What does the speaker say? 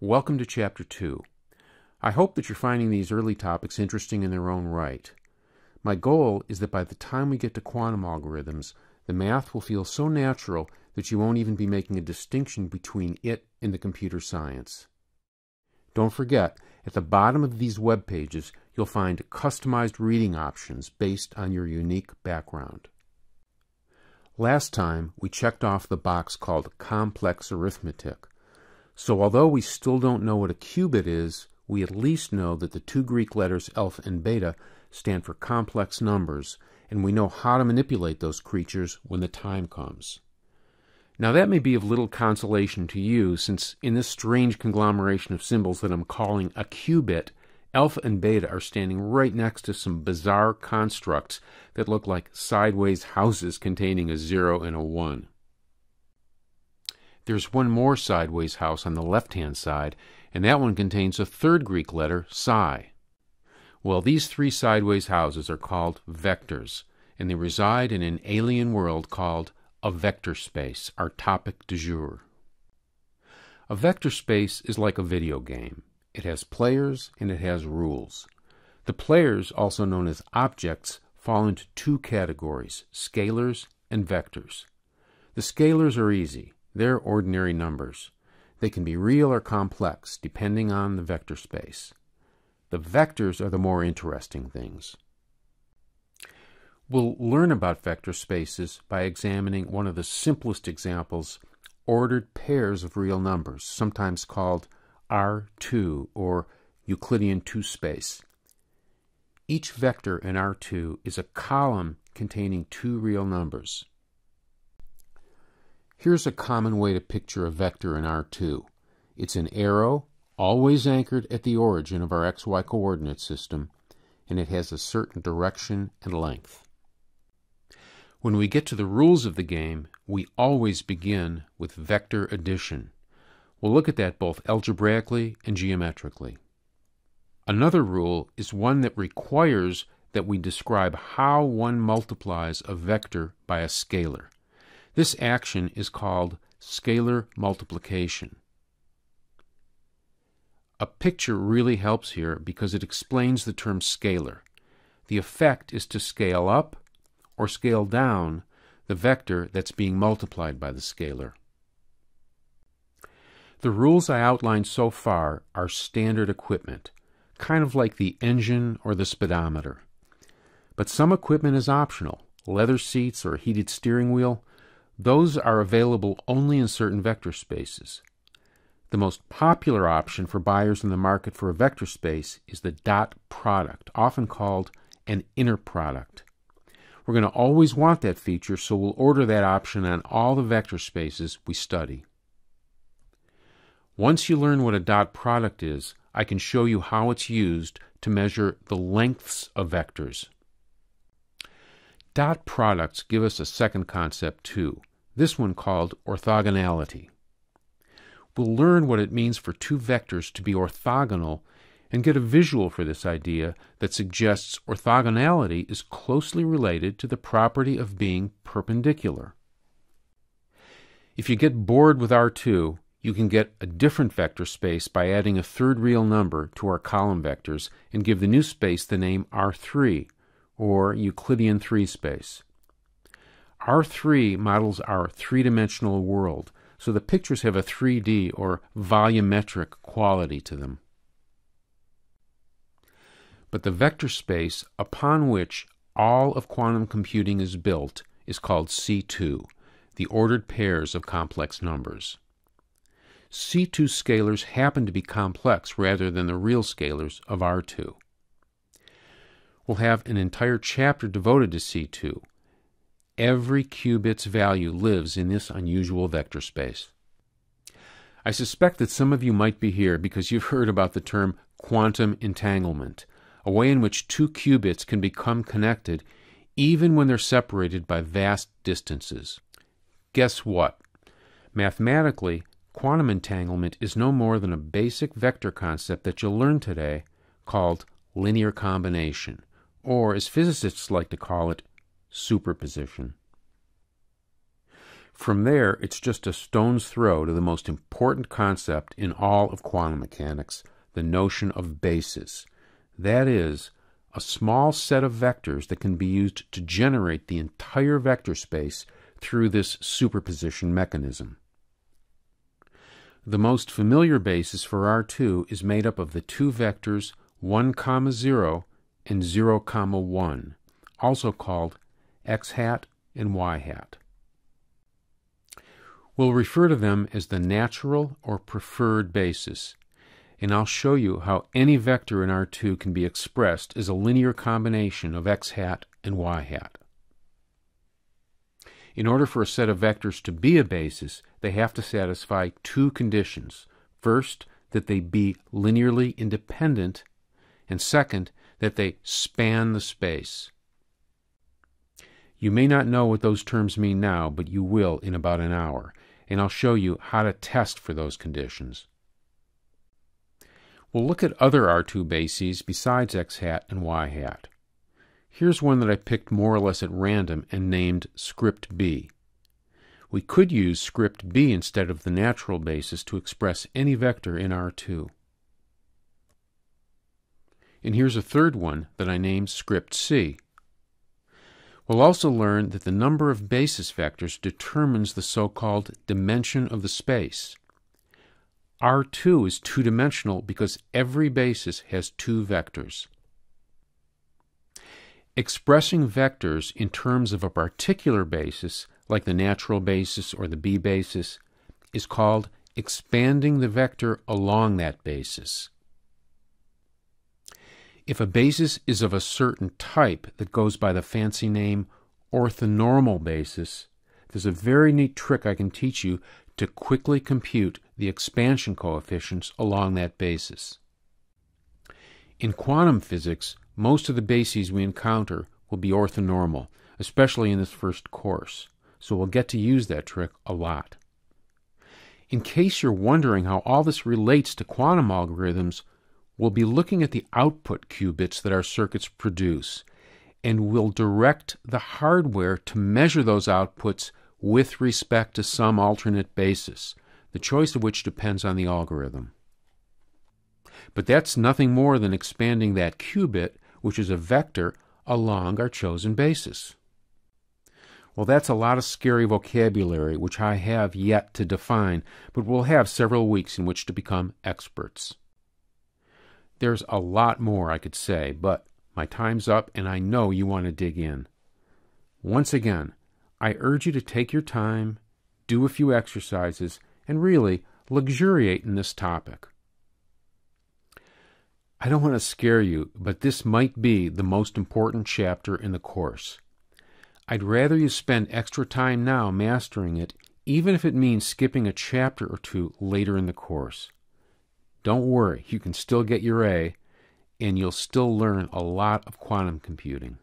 Welcome to Chapter 2. I hope that you're finding these early topics interesting in their own right. My goal is that by the time we get to quantum algorithms, the math will feel so natural that you won't even be making a distinction between it and the computer science. Don't forget, at the bottom of these web pages, you'll find customized reading options based on your unique background. Last time, we checked off the box called Complex Arithmetic. So although we still don't know what a qubit is, we at least know that the two Greek letters alpha and beta stand for complex numbers, and we know how to manipulate those creatures when the time comes. Now that may be of little consolation to you, since in this strange conglomeration of symbols that I'm calling a qubit, alpha and beta are standing right next to some bizarre constructs that look like sideways houses containing a zero and a one. There's one more sideways house on the left hand side, and that one contains a third Greek letter, psi. Well, these three sideways houses are called vectors, and they reside in an alien world called a vector space, our topic du jour. A vector space is like a video game. It has players and it has rules. The players, also known as objects, fall into two categories scalars and vectors. The scalars are easy. They're ordinary numbers. They can be real or complex, depending on the vector space. The vectors are the more interesting things. We'll learn about vector spaces by examining one of the simplest examples, ordered pairs of real numbers, sometimes called R2 or Euclidean two-space. Each vector in R2 is a column containing two real numbers. Here's a common way to picture a vector in R2. It's an arrow, always anchored at the origin of our xy coordinate system, and it has a certain direction and length. When we get to the rules of the game, we always begin with vector addition. We'll look at that both algebraically and geometrically. Another rule is one that requires that we describe how one multiplies a vector by a scalar. This action is called scalar multiplication. A picture really helps here because it explains the term scalar. The effect is to scale up or scale down the vector that's being multiplied by the scalar. The rules I outlined so far are standard equipment, kind of like the engine or the speedometer. But some equipment is optional. Leather seats or a heated steering wheel those are available only in certain vector spaces. The most popular option for buyers in the market for a vector space is the dot product, often called an inner product. We're going to always want that feature, so we'll order that option on all the vector spaces we study. Once you learn what a dot product is, I can show you how it's used to measure the lengths of vectors. Dot products give us a second concept too this one called orthogonality. We'll learn what it means for two vectors to be orthogonal and get a visual for this idea that suggests orthogonality is closely related to the property of being perpendicular. If you get bored with R2, you can get a different vector space by adding a third real number to our column vectors and give the new space the name R3, or Euclidean 3 space. R3 models our three dimensional world, so the pictures have a 3D or volumetric quality to them. But the vector space upon which all of quantum computing is built is called C2, the ordered pairs of complex numbers. C2 scalars happen to be complex rather than the real scalars of R2. We'll have an entire chapter devoted to C2, Every qubit's value lives in this unusual vector space. I suspect that some of you might be here because you've heard about the term quantum entanglement, a way in which two qubits can become connected even when they're separated by vast distances. Guess what? Mathematically, quantum entanglement is no more than a basic vector concept that you'll learn today called linear combination, or as physicists like to call it, superposition. From there, it's just a stone's throw to the most important concept in all of quantum mechanics the notion of basis. That is, a small set of vectors that can be used to generate the entire vector space through this superposition mechanism. The most familiar basis for R2 is made up of the two vectors 1, 0 and 0, 1, also called x hat and y hat. We'll refer to them as the natural or preferred basis, and I'll show you how any vector in R2 can be expressed as a linear combination of x hat and y hat. In order for a set of vectors to be a basis, they have to satisfy two conditions. First, that they be linearly independent, and second, that they span the space. You may not know what those terms mean now, but you will in about an hour, and I'll show you how to test for those conditions. We'll look at other R2 bases besides x hat and y hat. Here's one that I picked more or less at random and named script B. We could use script B instead of the natural basis to express any vector in R2. And here's a third one that I named script C. We'll also learn that the number of basis vectors determines the so-called dimension of the space. R2 is two-dimensional because every basis has two vectors. Expressing vectors in terms of a particular basis, like the natural basis or the B basis, is called expanding the vector along that basis. If a basis is of a certain type that goes by the fancy name orthonormal basis, there's a very neat trick I can teach you to quickly compute the expansion coefficients along that basis. In quantum physics, most of the bases we encounter will be orthonormal, especially in this first course, so we'll get to use that trick a lot. In case you're wondering how all this relates to quantum algorithms, we'll be looking at the output qubits that our circuits produce, and we'll direct the hardware to measure those outputs with respect to some alternate basis, the choice of which depends on the algorithm. But that's nothing more than expanding that qubit which is a vector along our chosen basis. Well, that's a lot of scary vocabulary which I have yet to define, but we'll have several weeks in which to become experts. There's a lot more I could say, but my time's up and I know you want to dig in. Once again, I urge you to take your time, do a few exercises, and really luxuriate in this topic. I don't want to scare you, but this might be the most important chapter in the course. I'd rather you spend extra time now mastering it, even if it means skipping a chapter or two later in the course. Don't worry, you can still get your A, and you'll still learn a lot of quantum computing.